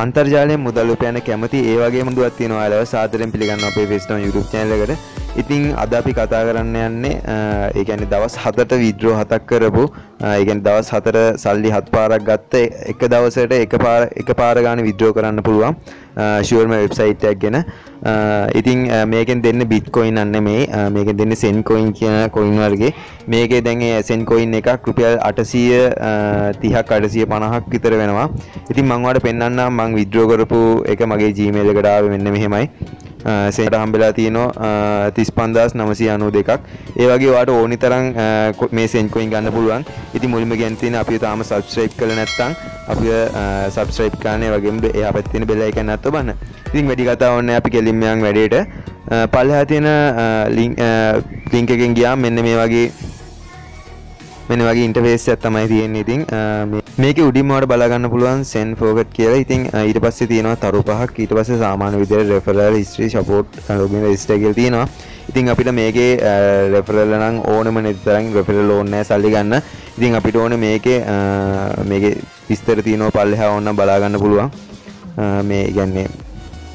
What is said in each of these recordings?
අන්තර්ජාලයෙන් මුදල් උපයන්න කැමති ඒ වගේ මුදුවත් තියෙනවා ඔයාලව සාදරයෙන් පිළිගන්න අපේ ෆේස්බුක් YouTube channel එකට. ඉතින් අද අපි කතා කරන්න යන්නේ ඒ කියන්නේ දවස් 7ට විඩ්‍රෝ හතක් කරපු ඒ කියන්නේ දවස් 4 සල්ලි හත් පාරක් ගත්ත එක දවසට එක පාර එක පාර ගන්න විඩ්‍රෝ කරන්න පුළුවන් ෂුවර්ම වෙබ්සයිට් එකක් ගැන. ඉතින් මේකෙන් දෙන්න බිට්කොයින් අන්න මේ මේක දෙන්න සෙන් කොයින් කියන කොයින් වර්ගේ. මේකේ දැන් සෙන් කොයින් එකක් රුපියල් 800 30ක් 850ක් විතර වෙනවා. ඉතින් මම ඔයාලට පෙන්වන්නම් මම විඩ්‍රෝ කරපු එක මගේ Gmail එකට ආවේ මෙන්න මෙහෙමයි. සේට හම්බෙලා තියෙනවා තිස් පන්දස් නමසි අනු දෙකක්. ඒවගේ වාට ඕනි තරම් මේ සෙන්කොයින් ගන්න පුළුවන්. ඉති මුලිම ගැන්තින අපි තාම සබස්්‍රයිප් කළ නැත්තං අපි සබස්්‍රයිප් කානය වගේම එයා පැත්තින බෙල්ල එක නැත්ත බන්න ඉතින් වැඩි කතා ඔන්න අපි කෙලින්මයන් වැඩේට. පල්ලහ තියෙන ලිංක එකෙන් ගියා මෙන්න මේ වගේ මෙන වගේ ඉන්ටර්ෆේස් තමයි තියෙන්නේ. ඉතින් මේක උඩින්මවට බලාගන්න පුළුවන් සෙන් ෆෝකට් කියලා. ඉතින් ඊට පස්සේ තියෙනවා තරු පහක්. ඊට පස්සේ සාමාන්‍ය විදිහට referral history support login register කියලා තියෙනවා. ඉතින් අපිට මේකේ රෙෆරල් නම් ඕනම නැති තරම් රෙෆරල් ඕනේ නැහැ සල්ලි ගන්න. ඉතින් අපිට ඕනේ මේකේ මේකේ විස්තර තියෙනවා පල්ලෙහා ඕන බලා ගන්න පුළුවන්. මේ කියන්නේ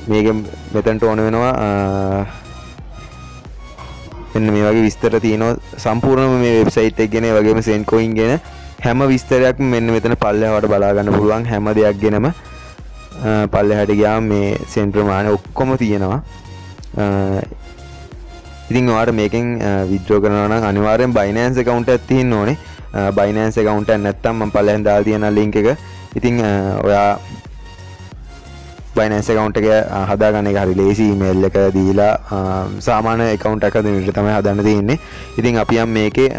මේක මෙතනට ඕන වෙනවා එන්න මේ වගේ විස්තර තියෙනවා. සම්පූර්ණම මේ වෙබ්සයිට් එක ගැන වගේම සෙන් කොයින් ගැන. හැම විස්තරයක් මෙන්න මෙතන පල්ලෙහාට බලා ගන්න පුළුවන්. හැම දෙයක් ගැනම පල්ලෙහාට ගියාම මේ සෙන් ප්‍රමාණය ඔක්කොම තියෙනවා. ඉතින් ඔයාලට මේකෙන් විඩ්‍රෝ කරනවා නම් අනිවාර්යෙන් Binance account එකක් තියෙන්න ඕනේ. Binance account එක නැත්නම් මම පල්ලෙහෙන් දාලා තියෙන link එක. ඉතින් ඔයා බයිනන්ස් account එක හදාගන්න එක හරි ලේසි ඊමේල් එක දීලා සාමාන්‍ය account එකක් දෙන්න තමයි හදන්න තියෙන්නේ. ඉතින් අපි යම් මේකේ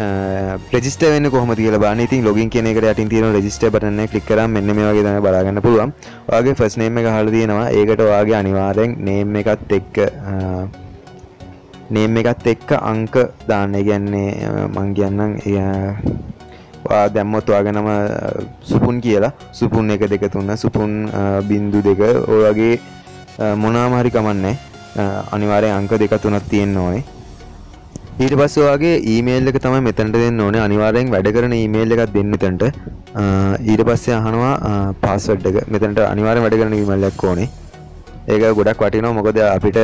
රෙජිස්ටර් වෙන්නේ කොහොමද කියලා බලන්න. ඉතින් login කියන එකට යටින් තියෙන රෙජිස්ටර් බටන් එක ක්ලික් කරාම මෙන්න මේ වගේ තමයි බලා ගන්න පුළුවන්. ඔයාගේ first name එක අහලා තියෙනවා. ඒකට ඔයාගේ අනිවාර්යෙන් name එකත් එක්ක නේම් එකත් එක්ක අංක දාන්න කියන්නේ මං කියන්නම් දැම්මොත් වාගෙනම සුපුන් කියලා. සුපුන් එක දෙක තුන්න සුපුන් බින්දු දෙක. ඔයගේ මොනාමහරි කමන්නේ අනිවාරය අංක දෙක තුනක් තියෙන්න ඕනේ. ඊට පස්ස වගේ ඊමේල් එක තමයි මෙතැන්ට දෙන්න ඕනේ. අනිවාරයෙන් වැඩ කරන ඊමේල් එකක් දෙන්න තැන්ට ඊට පස්සේ අහනවා පාස්වඩ් එක. මෙතැන්ට අනිවාරය වැඩ කරන ඊමල්ලක් ඕනේ. ඒක ගොඩක් වටිනවා. මොකද අපිට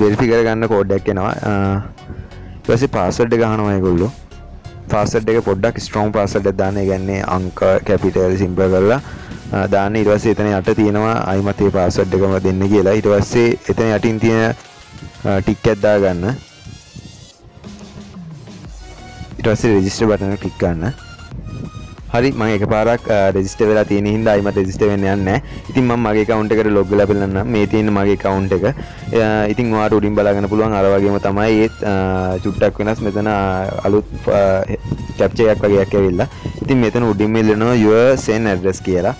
වෙරිෆි කරගන්න කෝඩ්ඩක් එනවා. පස්සේ පාස්වඩ් ගහනවා ගොල්ලු පාසට් එක පොඩ්ඩක් ස්ට්‍රෝම් පාසට දාන්න. ගැන්නේ අංක කැපිටල් සිම්ප කරලා දාන්න. ඉටවස්සේ එතන යට තියෙනවා අයිමතේ පාසට් එකම දෙන්න කියලා. ඉට පස්සේ එතන යටින් තියෙන ටික් ඇද්දා ගන්න ඉටවස්සේ රෙජිස්ට බටන ක්ලික් ගන්න හරි මම එක පාරක් රෙජිස්ට වෙලා තියෙන හින්දා අයිමත් රෙජිස්ට වෙන්න යන්නේ ඉතින් මම මගේ account එකට log වෙලා බලන්න මේ තියෙන මගේ account එක. ඉතින් ඔයාලට උඩින් බලාගන්න පුළුවන් අර වගේම තමයි ඒත් චුට්ටක් වෙනස් මෙතන අලුත් capture එකක් වගේක් ඇවිල්ලා. ඉතින් මෙතන උඩින් මෙල්ලනවා your send address කියලා.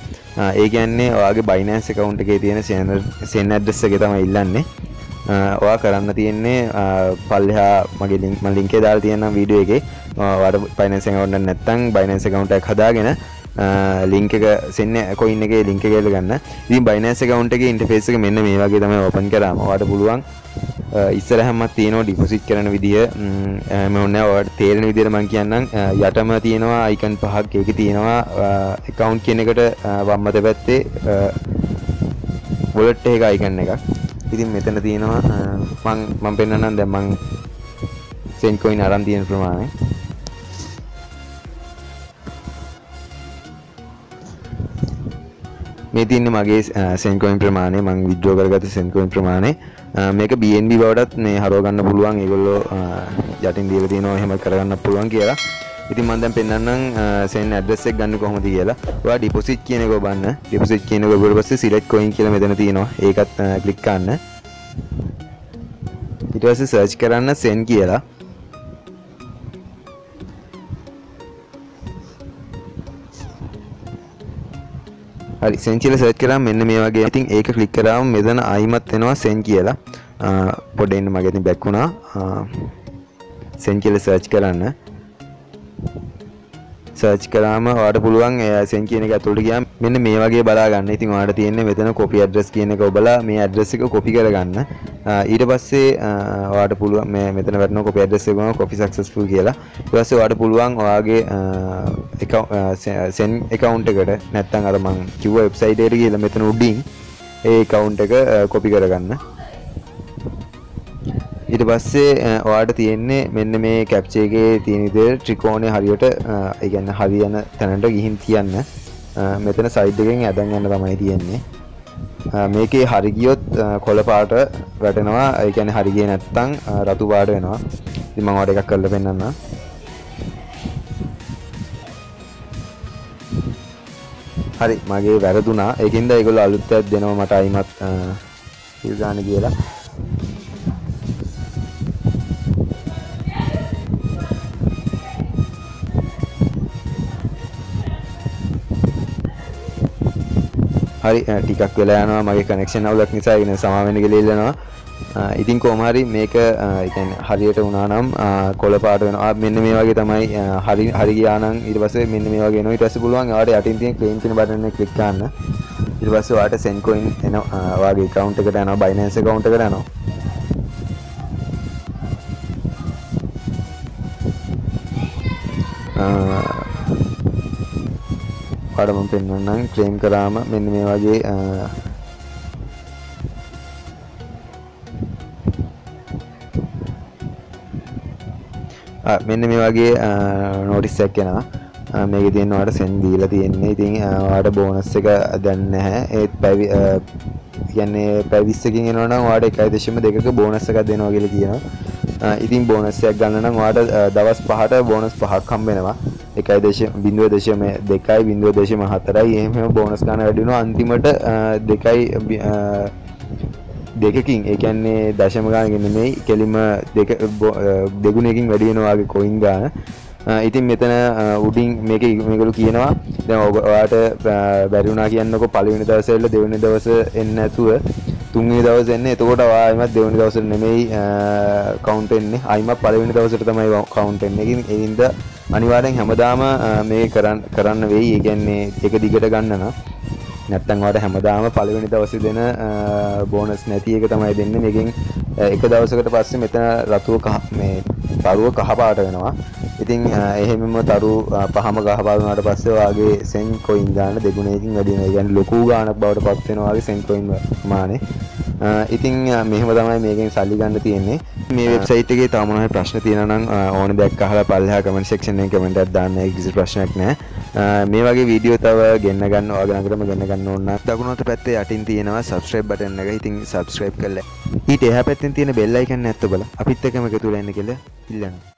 ඒ කියන්නේ ඔයාගේ Binance account එකේ තියෙන send address එක තමයි ඉල්ලන්නේ. ඔයා කරන්න තියෙන්නේ පල්ලෙහා මගේ ලින්ක් මම ලින්ක් එක දාලා තියෙනම් වීඩියෝ එකේ ඔයාට Binance account එකක් නැත්නම් Binance account එකක් හදාගෙන ලින්ක් එක සෙන්න කොයින් එකේ ලින්ක් එක ගන්න. ඉතින් Binance account එකේ ඉන්ටර්ෆේස් එක මෙන්න මේ වගේ තමයි ඕපන් කරාම ඔයාට පුළුවන් ඉස්සරහමත් තියෙනවා ඩිපොසිට් කරන විදිය මම ඕනේ ඔයාලට තේරෙන විදියට මම කියන්නම් යටම තියෙනවා අයිකන් පහක් ඒකේ තියෙනවා account කියන එකට වම් අත පැත්තේ wallet එක අයිකන් එකක්. ඉතින් මෙතන තියෙනවා මං මම පෙන්වන්නම් දැන් මං සෙන් කොයින් අරන් තියෙන ප්‍රමාණය. මේ තියන්න මගේ සෙන්කොයින් ප්‍රමාණය. මං විද්‍රෝ කරගත සෙන්කොයින් ප්‍රමාණය. මේක BNB බවටත් මේ හරෝගන්න පුළුවන්. ඒගොල්ලෝ යටින් දීල තියෙනවා එහෙම කරගන්න පුළුවන් කියලා. ඉතින් මම දැන් පෙන්වන්නම් සෙන් ඇඩ්‍රස් එක ගන්න කොහොමද කියලා. ඔයා ඩිපොසිට් කියන එක ඔබන්න. ඩිපොසිට් කියන එක ඔබට පස්සේ සිලෙක්ට් කොයින් කියලා මෙතන තියෙනවා. ඒකත් ක්ලික් කරන්න. ඊට පස්සේ සර්ච් කරන්න සෙන් කියලා. හරි සෙන් කියලා සර්ච් කරාම මෙන්න මේ වගේ ඉතින් ඒක ක්ලික් කරාම මෙතන ආයිමත් එනවා සෙන් කියලා. පොඩ්ඩක් ඉන්න මගේ ඉතින් බැක් වුණා. සෙන් කියලා සර්ච් කරන්න. සර්ච් කරාම ඔයාට පුළුවන් සෙන් කියන එක ඇතුළට ගියාම මෙන්න මේ වගේ බලාගන්න. ඉතින් ඔයාලට තියෙන්නේ මෙතන කොපි ඇඩ්‍රස් කියන එක ඔබලා මේ ඇඩ්‍රස් එක කොපි කරගන්න. ඊට පස්සේ ඔයාලට පුළුවන් මේ මෙතන වැටෙන කොපි ඇඩ්‍රස් එක ගම කොපි සක්සස්ෆුල් කියලා. ඊට පස්සේ ඔයාලට පුළුවන් ඔයාගේ සෙන් account එකට නැත්නම් අර මං කිව්ව වෙබ්සයිට් එකට ගිහලා මෙතන උඩින් ඒ account එක කොපි කරගන්න. ඊට පස්සේ ඔයාට තියෙන්නේ මෙන්න මේ කැප්ච එකේ තියෙන විදිහට ත්‍රිකෝණය හරියට ඒ කියන්නේ හරියන තැනට ගිහින් තියන්න. මෙතන සයිඩ් එකෙන් ඇදන් යන්න තමයි තියෙන්නේ. මේකේ හරි ගියොත් කොළ පාට වැටෙනවා. ඒ කියන්නේ හරි ගියේ නැත්තම් රතු පාට වෙනවා. ඉතින් මම ඔයාලට එකක් කරලා පෙන්නන්නම්. හරි මගේ වැරදුනා. ඒකින්ද ඒගොල්ලෝ අලුත් එකක් දෙනවා මට අයිමත් සිල් ගන්න කියලා. හරි ටිකක් වෙලා යනවා මගේ කනෙක්ෂන් අවුලක් නිසා ඉගෙන සමාවෙන්න ගලෙල්ලනවා ඉතින් කෝමහරි මේක ඉතින් හරියට වුණා නම් කොළ පාට වෙනවා. මෙන්න මේ වගේ තමයි හරි හරි ගියා නම් ඊට පස්සේ මෙන්න මේ වගේ එනවා ඊට පස්සේ පුළුවන් ඔයාලට යටින් තියෙන ක්ලේම් කියන බටන් එක ක්ලික් කරන්න ඊට පස්සේ ඔයාලට send coin එනවා. ඔයාගේ account එකට යනවා Binance account එකට යනවා. ඔයාලට මම පෙන්වන්නම් ක්ලේම් කරාම මෙන්න මේ වගේ මෙන්න මේ වගේ නෝටිස්සක් එනවා. මේක තියෙනවාට සෙන් දීලා තියෙන්නේ. ඉතින් ඔයාලට බෝනස් එක දැන් නැහැ. ඒත් පැවි කියන්නේ පැවිස්සකින් එනවා නම් ඔයාලට 1.2ක බෝනස් එකක් දෙනවා කියලා කියනවා. ඉතින් බෝනස් එකක් ගන්න නම් ඔයාලට දවස් 5ට බෝනස් 5ක් හම්බ වෙනවා 1.0.2.4යි එහෙම බෝනස් ගන්න වැඩි වෙනවා අන්තිමට 2යි දෙකකින්. ඒකන්නේ දශම ගානගෙන නෙමෙයි. කෙලිම දෙක දෙගුණකින් වැඩි වෙනවාගේ කොයින් ගාන. ඉතින් මෙතන උඩින් මේක මේකලු කියනවා. දැන් ඔයාට බැරි වුණා කියන්නකො. පළවෙනි දවසේ ඉල්ල දෙවෙනි දවසේ එන්නේ නැතුව. තුන්වෙනි දවසේ එන්නේ. එතකොට ඔයා ආයිමත් දෙවෙනි දවසේ නෙමෙයි කවුන්ට් එන්නේ. ආයිමත් පළවෙනි දවසට තමයි කවුන්ට් එන්නේ. ඉතින් ඒකින්ද අනිවාර්යෙන් හැමදාම මේ කරන්න කරන්න වෙයි. ඒ කියන්නේ එක දිගට ගන්න නම්. නැත්තම් ඔයාලට හැමදාම පළවෙනි දවසේ දෙන බෝනස් නැති එක තමයි දෙන්නේ. මේකෙන් එක දවසකට පස්සේ මෙතන රතුව කහ මේ තරුව කහ පාට වෙනවා ඉතින් එහෙමම තරු පහම ගහ පාට වුණාට පස්සේ ඔයාගේ සෙන් කොයින් ගන්න දෙගුණයකින් වැඩි වෙනවා. කියන්නේ ලොකු ගාණක් බවට පත් වෙනවා වගේ සෙන් කොයින් ප්‍රමාණය. ඉතින් මෙහෙම තමයි මේකෙන් සල්ලි ගන්න තියෙන්නේ. මේ වෙබ්සයිට් එකේ තව මොනවා ප්‍රශ්න තියෙනවා නම් ඕන දෙයක් අහලා පල්ලෙහා කමෙන්ට් සෙක්ෂන් එකේ කමෙන්ට් එකක් දාන්න කිසි ප්‍රශ්නයක් නැහැ. මේ වගේ වීඩියෝ තව ගෙන්න ගන්න ඔයාගේ ළඟටම ගෙන්න ගන්න ඕන නම් දකුණු අත පැත්තේ යටින් තියෙනවා subscribe button එක. ඉතින් subscribe කරලා ඊට එහා පැත්තෙන් තියෙන bell icon එකත් ඔබලා අපිත් එක්කම එකතු වෙලා ඉන්න කියලා ඉල්ලනවා.